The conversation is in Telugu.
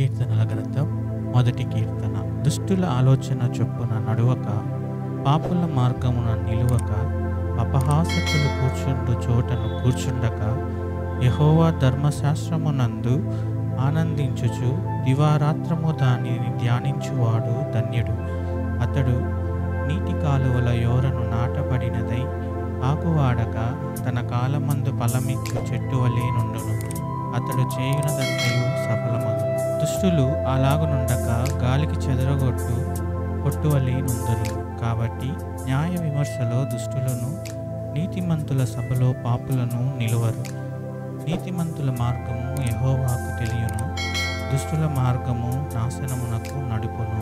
కీర్తనల గ్రంథం మొదటి కీర్తన. దుష్టుల ఆలోచన చొప్పున నడువక పాపుల మార్గమున నిలువక అపహాసకులు కూర్చుండు చోటను కూర్చుండక యహోవా ధర్మశాస్త్రమునందు ఆనందించుచు దివారాత్రము దానిని ధ్యానించువాడు ధన్యుడు. అతడు నీటి కాలువల యోరను నాటబడినదై ఆకువాడక తన కాలమందు ఫలమిచ్చు చెట్టు వలె నుండును. అతడు చేయునదంతయు దుష్టులు అలాగునుండక గాలికి చెదరగొట్టు కొట్టువలి నుందరు కాబట్టి న్యాయ విమర్శలో దుష్టులను నీతిమంతుల సభలో పాపులను నిలువరు. నీతిమంతుల మార్గము యహోవాకు తెలియను. దుష్టుల మార్గము నాశనమునకు నడుపును.